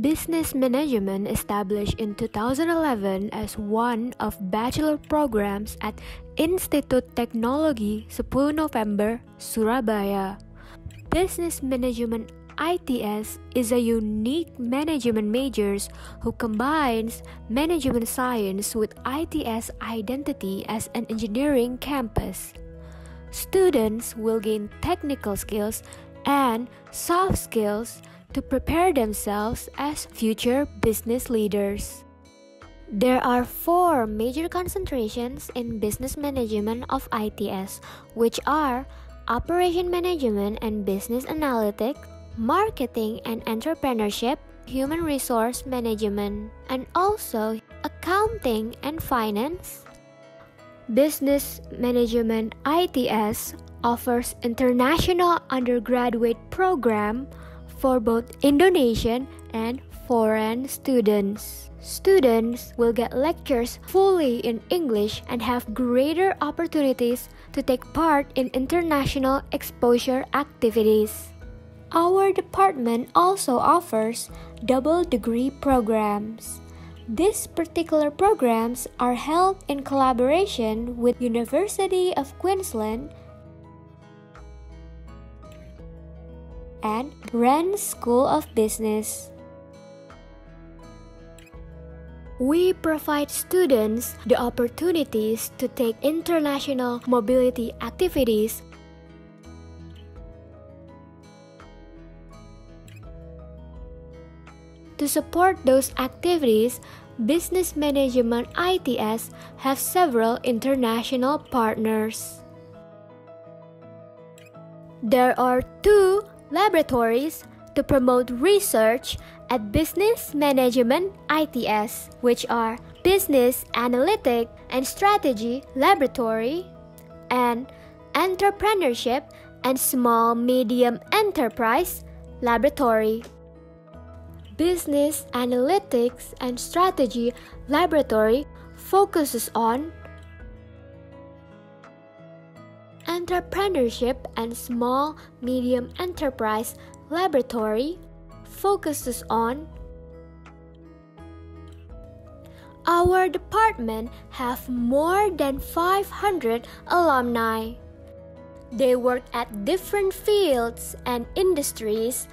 Business Management established in 2011 as one of bachelor programs at Institut Teknologi 10 November, Surabaya. Business Management ITS is a unique management majors who combines management science with ITS identity as an engineering campus. Students will gain technical skills and soft skills to prepare themselves as future business leaders. There are four major concentrations in business management of ITS, which are operation management and business analytics, marketing and entrepreneurship, human resource management, and also accounting and finance. Business Management ITS offers international undergraduate program for both Indonesian and foreign students. Students will get lectures fully in English and have greater opportunities to take part in international exposure activities. Our department also offers double degree programs. These particular programs are held in collaboration with University of Queensland and Brand School of Business. We provide students the opportunities to take international mobility activities To support those activities, Business Management ITS have several international partners. There are two laboratories to promote research at Business Management ITS, which are Business Analytic and Strategy Laboratory and Entrepreneurship and Small Medium Enterprise Laboratory. Business Analytics and Strategy Laboratory focuses on Entrepreneurship and Small Medium Enterprise Laboratory focuses on Our department have more than 500 alumni. They work at different fields and industries